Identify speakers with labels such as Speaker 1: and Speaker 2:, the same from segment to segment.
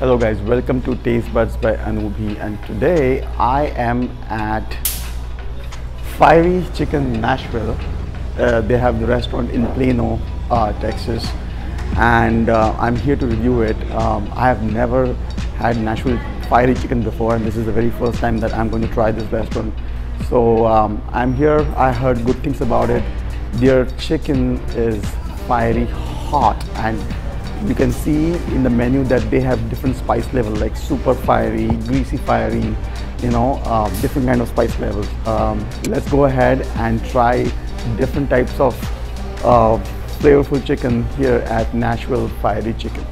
Speaker 1: Hello guys, welcome to Taste Buds by Anubhi and today I am at Fiery Chicken Nashville. Uh, they have the restaurant in Plano, uh, Texas and uh, I'm here to review it. Um, I have never had Nashville Fiery Chicken before and this is the very first time that I'm going to try this restaurant. So um, I'm here, I heard good things about it. Their chicken is fiery hot and you can see in the menu that they have different spice level like super fiery, greasy fiery, you know, uh, different kind of spice levels. Um, let's go ahead and try different types of uh, flavorful chicken here at Nashville Fiery Chicken.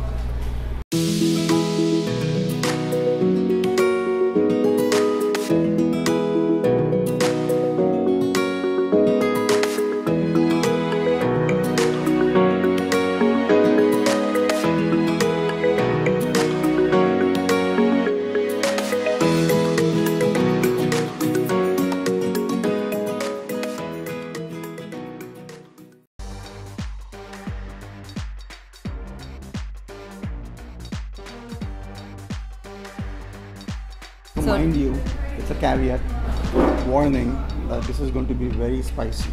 Speaker 1: Warning that this is going to be very spicy.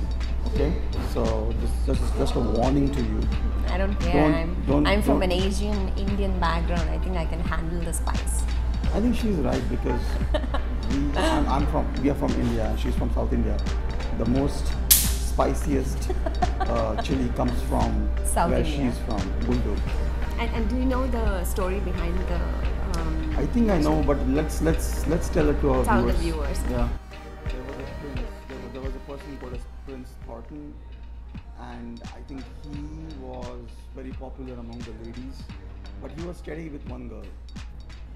Speaker 1: Okay, so this is just a warning to you.
Speaker 2: I don't care.
Speaker 1: Don't-
Speaker 2: I'm,
Speaker 1: don't-
Speaker 2: I'm from
Speaker 1: don't-
Speaker 2: an Asian Indian background. I think I can handle the spice.
Speaker 1: I think she's right because we, I'm, I'm from we are from India and she's from South India. The most spiciest uh, chili comes from
Speaker 2: South
Speaker 1: where
Speaker 2: India.
Speaker 1: she's from, Guntur.
Speaker 2: And, and do you know the story behind the? Um,
Speaker 1: I think I know, but let's let's let's tell it to our
Speaker 2: Tell the
Speaker 1: viewers.
Speaker 2: viewers.
Speaker 1: Yeah. Called as Prince Thornton, and I think he was very popular among the ladies, but he was steady with one girl.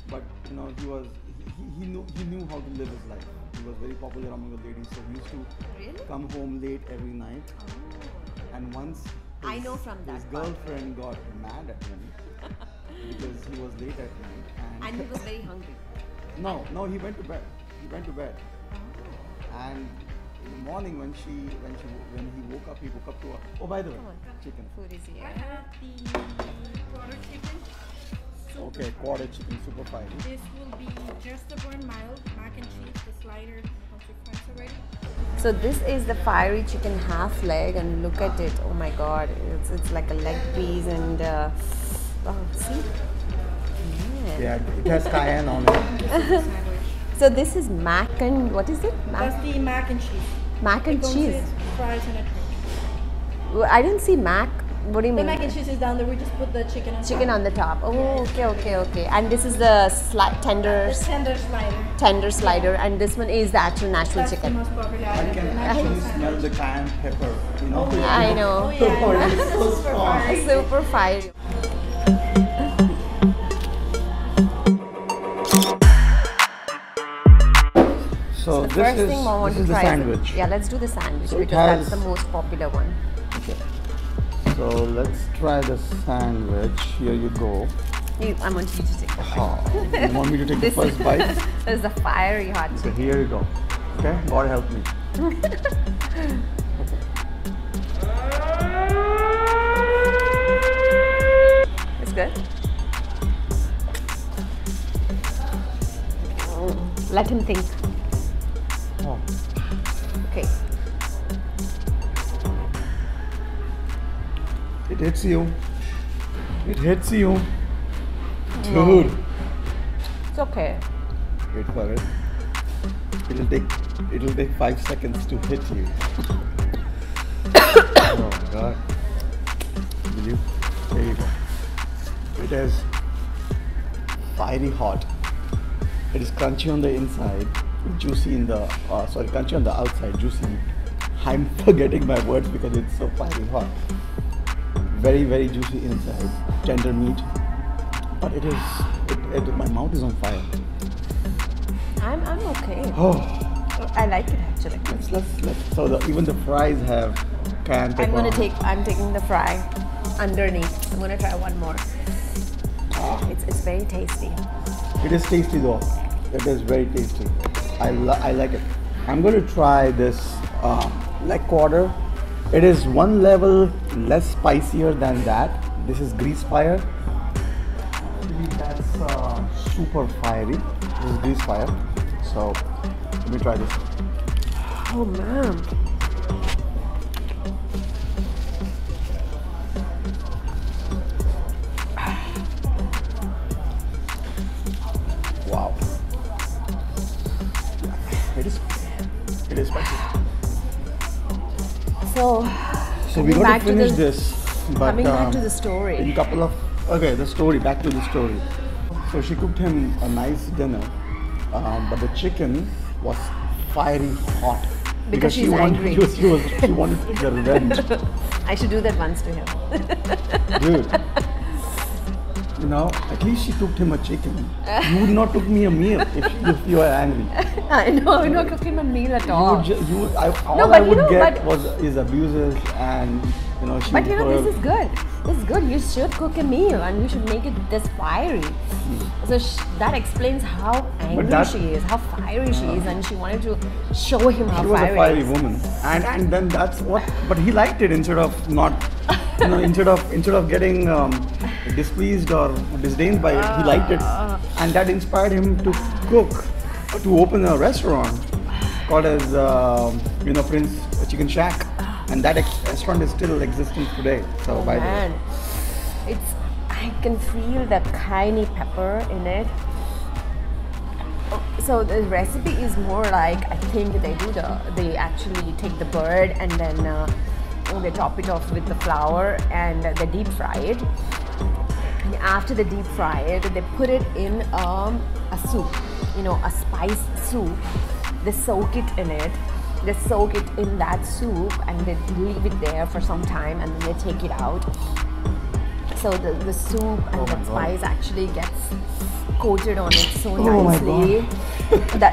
Speaker 1: But you know, he was he, he, he knew he knew how to live his life. He was very popular among the ladies, so he used to
Speaker 2: Really?
Speaker 1: come home late every night. Oh. And once
Speaker 2: I know from that
Speaker 1: his
Speaker 2: part.
Speaker 1: girlfriend got mad at him because he was late at night and,
Speaker 2: and he was very hungry.
Speaker 1: no, no, he went to bed. He went to bed. Oh. And in the morning when she when she when he woke up, he woke up to a oh by the way, chicken.
Speaker 2: Food is
Speaker 3: I
Speaker 2: here.
Speaker 3: have the quarter chicken. Super.
Speaker 1: Okay, quarter chicken, super fine.
Speaker 3: This will be just the burn mild mac and cheese. The slider comes with already.
Speaker 2: So this is the fiery chicken half leg, and look at it. Oh my God! It's it's like a leg piece, and uh, oh, see. Man.
Speaker 1: Yeah, it has cayenne on it.
Speaker 3: Sandwich.
Speaker 2: So this is mac and what is it? Mac,
Speaker 3: That's the mac and cheese.
Speaker 2: mac and
Speaker 3: comes
Speaker 2: cheese.
Speaker 3: fries and a drink.
Speaker 2: Well, I didn't see mac. What do you
Speaker 3: The
Speaker 2: mean?
Speaker 3: mac and cheese is down there. We just put the chicken on
Speaker 2: Chicken
Speaker 3: top.
Speaker 2: on the top. Oh, okay, okay, okay. And this is the sli- tender,
Speaker 3: The tender slider.
Speaker 2: tender slider, and this one is the actual Nashville
Speaker 3: That's the
Speaker 2: chicken.
Speaker 3: most popular
Speaker 1: I can actually smell the cayenne pepper. You know.
Speaker 3: Oh, yeah.
Speaker 2: I know.
Speaker 3: Oh yeah,
Speaker 1: It's
Speaker 3: that's
Speaker 1: so
Speaker 3: super fire.
Speaker 2: Super fiery. First
Speaker 1: is
Speaker 2: thing I want
Speaker 1: this
Speaker 2: to
Speaker 1: is the
Speaker 2: try
Speaker 1: sandwich.
Speaker 2: is yeah. Let's do the sandwich
Speaker 1: So
Speaker 2: because that's the most popular one.
Speaker 1: Okay. So let's try the sandwich. Here you go.
Speaker 2: You, I want you to take. the
Speaker 1: Oh, you want me to take the first bite?
Speaker 2: this is the fiery hot
Speaker 1: So
Speaker 2: chicken.
Speaker 1: here you go. Okay, God help me.
Speaker 2: It's good. Let him think.
Speaker 1: Hits you. It hits you. Dude.
Speaker 2: It's okay.
Speaker 1: Wait for it. It'll take it'll take five seconds to hit you. oh my god. Will you? There you go. It is fiery hot. It is crunchy on the inside, juicy in the uh, sorry, crunchy on the outside, juicy. I'm forgetting my words because it's so fiery hot. Very very juicy inside, tender meat, but it is it, it, my mouth is on fire.
Speaker 2: I'm I'm okay.
Speaker 1: Oh.
Speaker 2: I like it actually.
Speaker 1: Let's, let's, let's, so the, even the fries have pepper.
Speaker 2: I'm gonna
Speaker 1: on
Speaker 2: take. I'm taking the fry underneath. I'm gonna try one more. Ah. It's it's very tasty.
Speaker 1: It is tasty though. It is very tasty. I, li- I like it. I'm going to try this uh, leg quarter. It is one level less spicier than that. This is grease fire. That's uh, super fiery. This is grease fire. So let me try this.
Speaker 2: Oh man. So
Speaker 1: we're
Speaker 2: Coming
Speaker 1: going
Speaker 2: back
Speaker 1: to
Speaker 2: to
Speaker 1: finish
Speaker 2: the-
Speaker 1: this, but
Speaker 2: coming back to
Speaker 1: um,
Speaker 2: the story.
Speaker 1: in couple of okay, the story. Back to the story. So she cooked him a nice dinner, um, but the chicken was fiery hot
Speaker 2: Because
Speaker 1: she
Speaker 2: she's
Speaker 1: wanted,
Speaker 2: angry.
Speaker 1: She, was, she, was, she wanted to get revenge,
Speaker 2: I should do that once to him.
Speaker 1: dude. You know, at least she cooked him a chicken. You would not cook me a meal if, if you were angry.
Speaker 2: I know, I'm not cooking a meal at
Speaker 1: You
Speaker 2: all.
Speaker 1: would ju- you, I, all
Speaker 2: No,
Speaker 1: I
Speaker 2: but you
Speaker 1: would
Speaker 2: know,
Speaker 1: get
Speaker 2: but-
Speaker 1: was his abuses and you know she.
Speaker 2: But you know,
Speaker 1: would-
Speaker 2: this is good. This is good. You should cook a meal and you should make it this fiery. So sh- that explains how angry
Speaker 1: that-
Speaker 2: she is, how fiery she is, and she wanted to show him how
Speaker 1: She was a fiery woman, and and then that's what. But he liked it instead of not, you know, instead of instead of getting um, displeased or disdained by it, he liked it, and that inspired him to cook, to open a restaurant called as um you know Prince Chicken Shack, and that restaurant is still existing today. So by the way,
Speaker 2: Man, it's I can feel the cayenne pepper in it. So the recipe is more like I think they do the they actually take the bird and then uh, they top it off with the flour and they deep fry it. And after they deep fry it, they put it in um, a soup, you know, a spice soup. They soak it in it. They soak it in that soup and they leave it there for some time and then they take it out. So the, the soup and
Speaker 1: Oh my
Speaker 2: that
Speaker 1: God.
Speaker 2: spice actually gets coated on it so
Speaker 1: Oh my
Speaker 2: nicely that,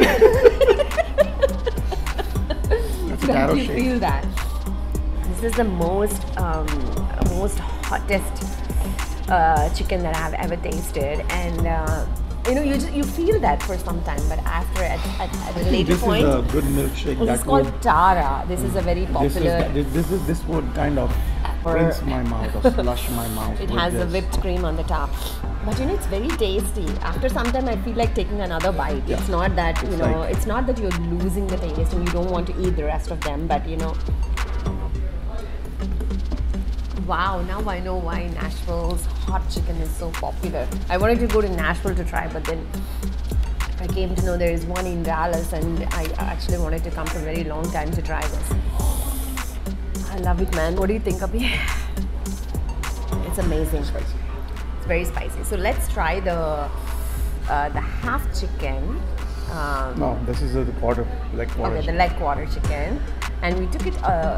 Speaker 1: that's a
Speaker 2: that
Speaker 1: taro
Speaker 2: you feel that. This is the most um, most hottest uh, chicken that I've ever tasted, and uh, you know you just, you feel that for some time, but after at, at, at a later
Speaker 1: This
Speaker 2: point,
Speaker 1: is a good milkshake
Speaker 2: this is called
Speaker 1: would.
Speaker 2: Tara. This is a very
Speaker 1: This is,
Speaker 2: popular.
Speaker 1: this, this is this would kind of rinse my mouth or slush my mouth.
Speaker 2: It has
Speaker 1: this.
Speaker 2: whipped cream on the top. But you know, it's very tasty. After some time, I feel like taking another bite. It's not that, you
Speaker 1: It's
Speaker 2: know,
Speaker 1: like-
Speaker 2: it's not that you're losing the taste and you don't want to eat the rest of them, but you know. Wow, now I know why Nashville's hot chicken is so popular. I wanted to go to Nashville to try, but then I came to know there is one in Dallas, and I actually wanted to come for a very long time to try this. I love it, man. What do you think, Abhi? It's amazing.
Speaker 1: Spicy.
Speaker 2: It's very spicy. So let's try the uh, the half chicken. Um,
Speaker 1: No, this is the quarter, like quarter.
Speaker 2: okay, the leg quarter chicken, and we took it uh,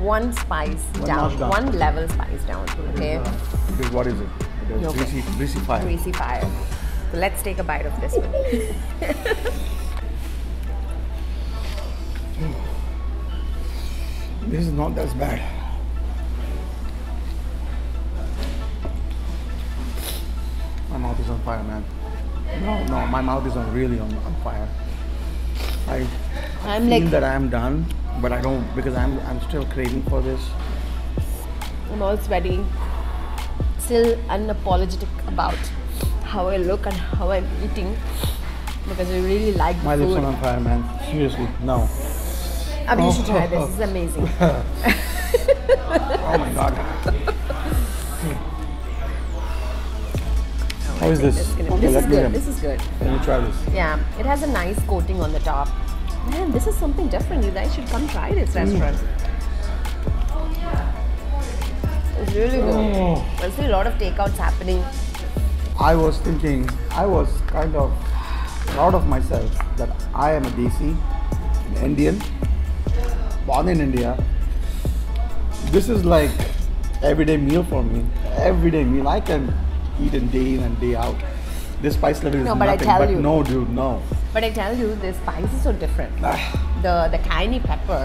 Speaker 2: one spice
Speaker 1: One
Speaker 2: down,
Speaker 1: down.
Speaker 2: one level spice down. Okay,
Speaker 1: Uh, because what is it? It is
Speaker 2: Okay.
Speaker 1: greasy, greasy fire.
Speaker 2: greasy fire. So let's take a bite of this one.
Speaker 1: This is not as bad. My mouth is on fire, man. No, no, my mouth is on really on, on fire. I
Speaker 2: I'm
Speaker 1: feel
Speaker 2: like
Speaker 1: that I am done, but I don't because I'm I'm still craving for this.
Speaker 2: I'm all sweaty, still unapologetic about how I look and how I'm eating because I really like the
Speaker 1: My lips
Speaker 2: food.
Speaker 1: are on fire, man. Seriously, no.
Speaker 2: I mean, you should
Speaker 1: Oh.
Speaker 2: try this. This is amazing.
Speaker 1: Oh my god. Oh how is this?
Speaker 2: This
Speaker 1: Okay,
Speaker 2: this is good. This is good.
Speaker 1: Let me try this.
Speaker 2: Yeah, it has a nice coating on the top. Man, this is something different. You guys should come try this restaurant.
Speaker 1: Mm.
Speaker 2: restaurant. It's really good.
Speaker 1: Oh.
Speaker 2: I see a lot of takeouts happening.
Speaker 1: I was thinking, I was kind of proud of myself that I am a desi, an Indian, born in India. This is like everyday meal for me. Everyday meal. I can eat in day in and day out. This spice level is
Speaker 2: No, but I
Speaker 1: nothing.
Speaker 2: tell
Speaker 1: but
Speaker 2: you.
Speaker 1: no, dude, no.
Speaker 2: But I tell you, the spice is so different.
Speaker 1: Ah,
Speaker 2: The the cayenne pepper,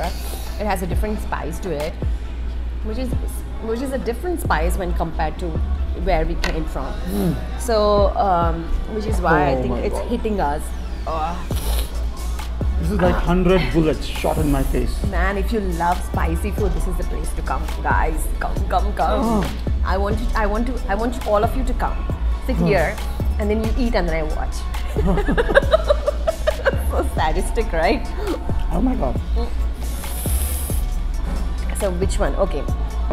Speaker 2: it has a different spice to it, which is which is a different spice when compared to where we came from. So, um, which is why I.
Speaker 1: Oh
Speaker 2: think it's
Speaker 1: God.
Speaker 2: hitting us. Oh,
Speaker 1: This is like hundred bullets shot in my face.
Speaker 2: Man, if you love spicy food, this is the place to come, guys. Come, come, come.
Speaker 1: Oh.
Speaker 2: I want you, I want to, I want all of you to come. Sit here and then you eat and then I watch. sadistic, right?
Speaker 1: Oh my god.
Speaker 2: So which one? Okay,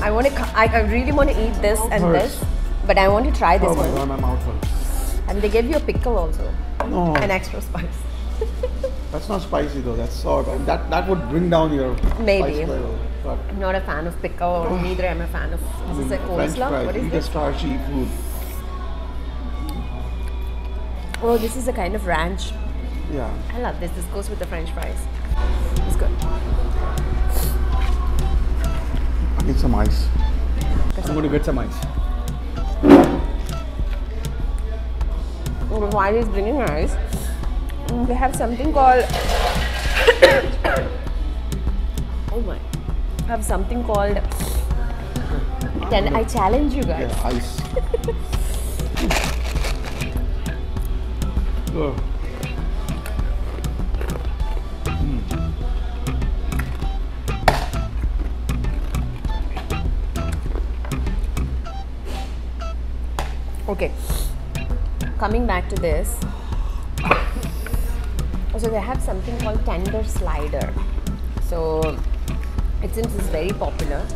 Speaker 2: I want to. I, I really want to eat this and
Speaker 1: Hurts.
Speaker 2: this, but I want to try this
Speaker 1: Oh my
Speaker 2: one.
Speaker 1: god, my mouth hurts.
Speaker 2: And they gave you a pickle also,
Speaker 1: No,
Speaker 2: an extra spice.
Speaker 1: that's not spicy though. That's salt. And That that would bring down your
Speaker 2: Maybe.
Speaker 1: spice level. But
Speaker 2: I'm not a fan of pickle. Or neither am a fan of. This is a
Speaker 1: French
Speaker 2: coleslaw.
Speaker 1: fries,
Speaker 2: What is
Speaker 1: eat a
Speaker 2: this?
Speaker 1: starchy food.
Speaker 2: Oh, this is a kind of ranch.
Speaker 1: Yeah.
Speaker 2: I love this. This goes with the French fries. It's good.
Speaker 1: I need some ice. I'm going to get some ice.
Speaker 2: Oh, While he's bringing rice, mm, they have something called. oh my! Have something called. Then I challenge you guys.
Speaker 1: Yeah, ice. Ugh.
Speaker 2: Okay. Coming back to this. So they have something called tender slider. So it seems it's very popular.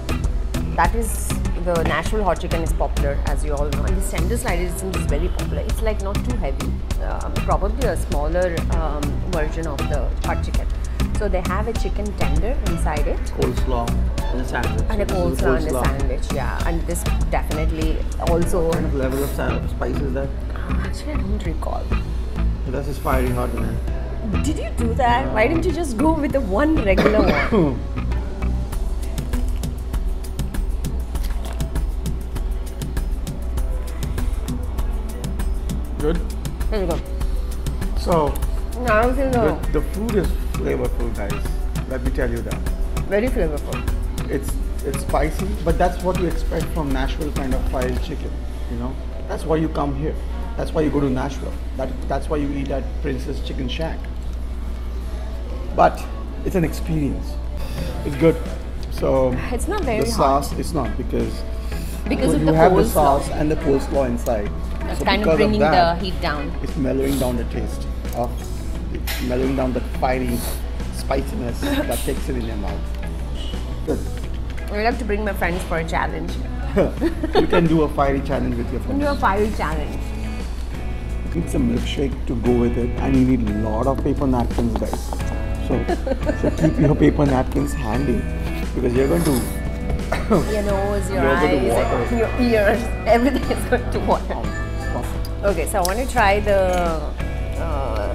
Speaker 2: That is the Nashville hot chicken is popular as you all know. And this tender slider is very popular. It's like not too heavy. Um, probably a smaller um, version of the hot chicken. So they have a chicken tender inside it
Speaker 1: Coleslaw and a sandwich.
Speaker 2: and a coleslaw and a sandwich. Yeah, and this definitely also.
Speaker 1: What kind of level of sa- spice is that?
Speaker 2: Actually, I don't recall.
Speaker 1: That's just fiery hot man.
Speaker 2: Did you do that? Why didn't you just go with the one regular one?
Speaker 1: Good.
Speaker 2: There you go.
Speaker 1: So
Speaker 2: Now you
Speaker 1: the,
Speaker 2: know.
Speaker 1: the food is flavorful, guys. Let me tell you that.
Speaker 2: Very flavorful.
Speaker 1: It's it's spicy, but that's what you expect from Nashville kind of fried chicken. You know, that's why you come here. That's why you go to Nashville. That that's why you eat at Prince's Chicken Shack. But it's an experience. It's good. So
Speaker 2: It's not very
Speaker 1: the
Speaker 2: hot.
Speaker 1: sauce, it's not because
Speaker 2: Because of
Speaker 1: you
Speaker 2: the
Speaker 1: have the sauce and the coleslaw inside.
Speaker 2: That's
Speaker 1: So
Speaker 2: kind of bringing
Speaker 1: that,
Speaker 2: the heat down.
Speaker 1: it's mellowing down the taste of it's mellowing down the fiery spiciness that takes it in your mouth. Good.
Speaker 2: I love to bring my friends for a challenge.
Speaker 1: you can do a fiery challenge with your friends.
Speaker 2: Do a fiery challenge.
Speaker 1: Need some milkshake to go with it, and you need a lot of paper napkins, guys. So, so keep your paper napkins handy because you're going to.
Speaker 2: Your nose, your
Speaker 1: You're
Speaker 2: eyes, your ears, everything is going to water. Okay, so I want to try the uh,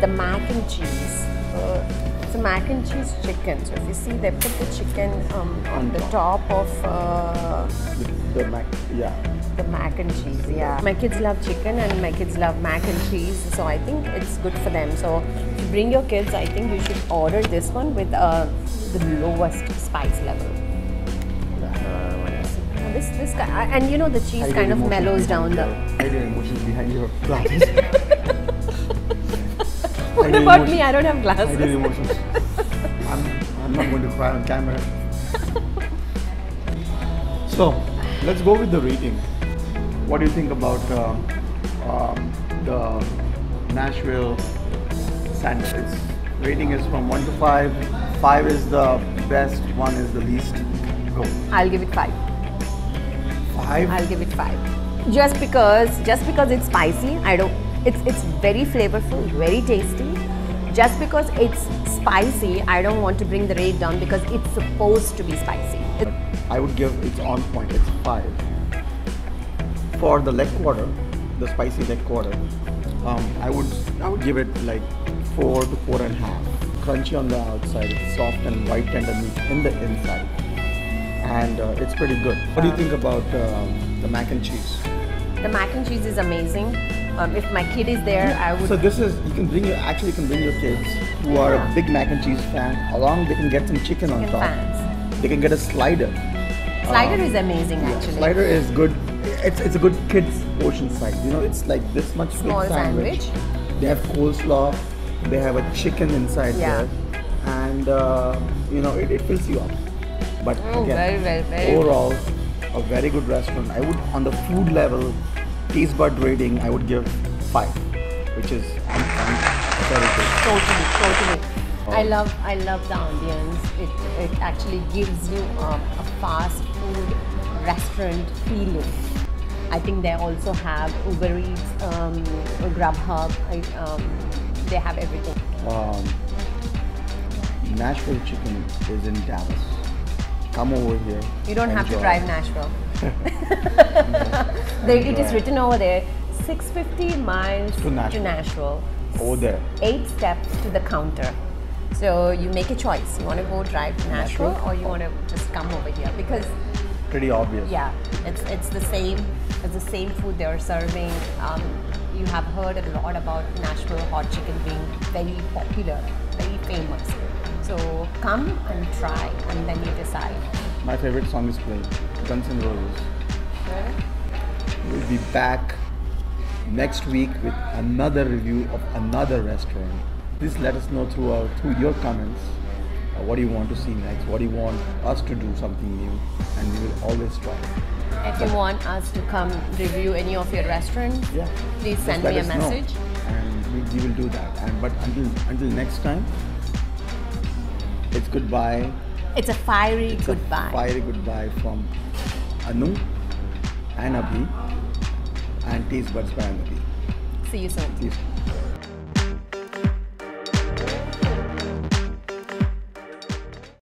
Speaker 2: the mac and cheese. Uh, it's a mac and cheese chicken. So if you see, they put the chicken um, on the top of uh,
Speaker 1: The, the mac, yeah.
Speaker 2: the mac and cheese. Yeah, my kids love chicken and my kids love mac and cheese. So I think it's good for them. So if you bring your kids, I think you should order this one with uh, the lowest spice level. Uh, what is it? This this kind, and you know the cheese kind of mellows down the.
Speaker 1: your emotions behind your glasses.
Speaker 2: What about
Speaker 1: emotions-
Speaker 2: me? I don't have
Speaker 1: Hide your
Speaker 2: glasses.
Speaker 1: emotions. I'm, I'm not going to cry on camera. So, let's go with the rating. What do you think about uh, um, the Nashville sandwiches? Rating is from 1 to 5. 5 is the best, 1 is the least. Go.
Speaker 2: I'll give it five.
Speaker 1: 5?
Speaker 2: I'll give it five. Just because, just because it's spicy, I don't. It's it's very flavorful, very tasty. Just because it's spicy, I don't want to bring the rate down because it's supposed to be spicy.
Speaker 1: I would give it's on point. It's five. For the leg quarter, the spicy leg quarter, um, I would I would give it like four to four and a half. Crunchy on the outside, it's soft and white tender meat in the inside, and uh, it's pretty good. What do you think about um, the mac and cheese?
Speaker 2: the mac and cheese is amazing. Um, if my kid is there, I would.
Speaker 1: So this is you can bring your actually you can bring your kids who are a big mac and cheese fan along. They can get some chicken on
Speaker 2: Chicken
Speaker 1: top.
Speaker 2: fans.
Speaker 1: They can get a slider.
Speaker 2: Slider is amazing
Speaker 1: Yeah,
Speaker 2: actually.
Speaker 1: Slider is good. It's, it's a good kids portion size. You know, it's like this much
Speaker 2: Small
Speaker 1: sandwich.
Speaker 2: sandwich.
Speaker 1: They have coleslaw. They have a chicken inside
Speaker 2: Yeah.
Speaker 1: there, and uh, you know it, it fills you up. But
Speaker 2: Oh,
Speaker 1: again,
Speaker 2: very, very, very
Speaker 1: overall, a very good restaurant. I would on the food level, taste bud rating, I would give five, which is I'm, I'm very good.
Speaker 2: Totally, totally.
Speaker 1: Oh.
Speaker 2: I love, I love the ambience. It, it actually gives you um, a fast food restaurant feeling. I think they also have Uber Eats, um, Grubhub. I, um, they have everything.
Speaker 1: Um, Nashville chicken is in Dallas. Come over here.
Speaker 2: You don't have to drive Nashville. They, it is written over there 650 miles
Speaker 1: To Nashville.
Speaker 2: Nashville,
Speaker 1: Over there.
Speaker 2: eight steps to the counter. So you make a choice. You want to go drive to Nashville,
Speaker 1: Nashville?
Speaker 2: or you want to just come over here because
Speaker 1: Pretty obvious.
Speaker 2: yeah, it's it's the same. It's the same food they are serving. Um, you have heard a lot about Nashville hot chicken being very popular, very famous. So come and try, and then you decide.
Speaker 1: My favorite song is playing. Guns N' Roses. We'll be back next week with another review of another restaurant. Please let us know through our, through your comments. uh, what do you want to see next? What do you want us to do something new? And we will always try.
Speaker 2: If you want us to come review any of your restaurants,
Speaker 1: Yeah.
Speaker 2: please send me a
Speaker 1: us know.
Speaker 2: message.
Speaker 1: and we, we will do that. And but until until next time, it's goodbye.
Speaker 2: It's a fiery
Speaker 1: It's a
Speaker 2: goodbye.
Speaker 1: fiery goodbye from Anu and Abhi and Taste Buds by Anubhi.
Speaker 2: See you soon.
Speaker 1: See you soon.